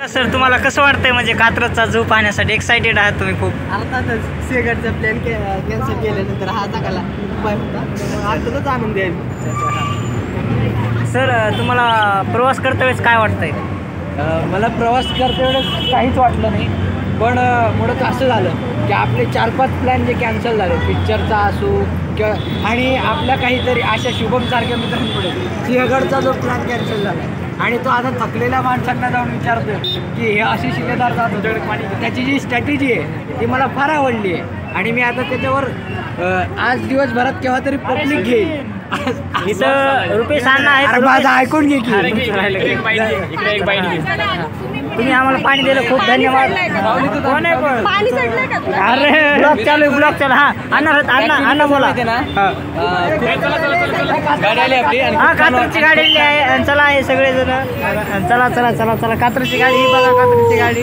Sir तुम्हाला कसं वाटतंय म्हणजे कात्रजचा झू पाहण्यासाठी एक्साइटेड आहात तुम्ही खूप? अर्थातच शेगडचा प्लॅन कॅन्सल केल्यानंतर हा जगाला उपाय होता. अर्थातच आनंद आहे सर तुम्हाला प्रवास करता वेळेस काय वाटतंय? मला प्रवास करते वेळेस काहीच वाटलं नाही. पण मुळात असं झालं की आपले चार पाच प्लॅन जे कॅन्सल झाले पिक्चरचा असो किंवा आणि आपल्या काहीतरी अशा शुभमसारख्या मित्रांपुढे सिंहगडचा जो प्लॅन कॅन्सल झाला आणि तो आता थकलेल्या माणसांना जाऊन विचारतो की हे असे शिलेदार जात होते. त्याची जी स्ट्रॅटेजी आहे ती मला फार आवडली आहे. आणि मी आता त्याच्यावर आज दिवसभरात केव्हा तरी पब्लिक घेईल रुपेश माझं ऐकून घे की. तुम्ही आम्हाला पाणी दिलं खूप धन्यवाद. अरे ब्लॉक चालू आहे ब्लॉक चालू. हा अण्णा अण्णा अण्णा बोला. हा. गाडी आपली हा कात्रची गाडी आहे. चला हे सगळे जण चला चला चला चला. कात्रची गाडी ही बघा कात्रची गाडी.